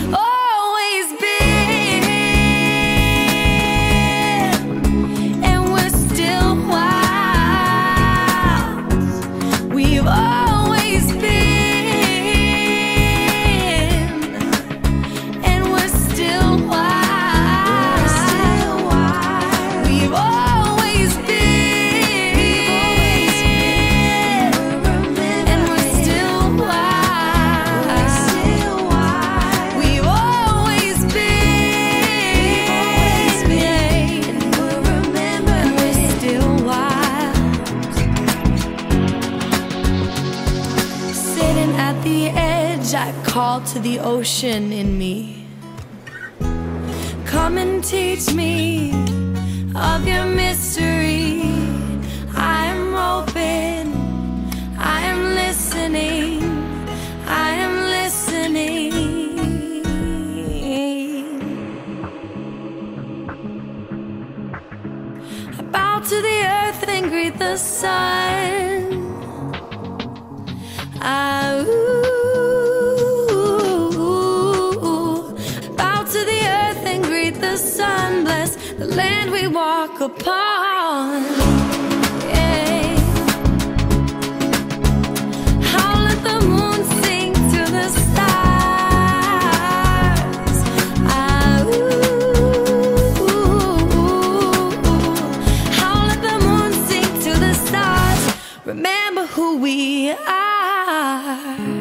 Oh. At the edge, I call to the ocean in me. Come and teach me of your mystery. I am open, I am listening, I am listening. Bow to the earth and greet the sun. Bow to the earth and greet the sun. Bless the land we walk upon. How let the moon to the stars. How let the moon to the stars. Remember who we are star.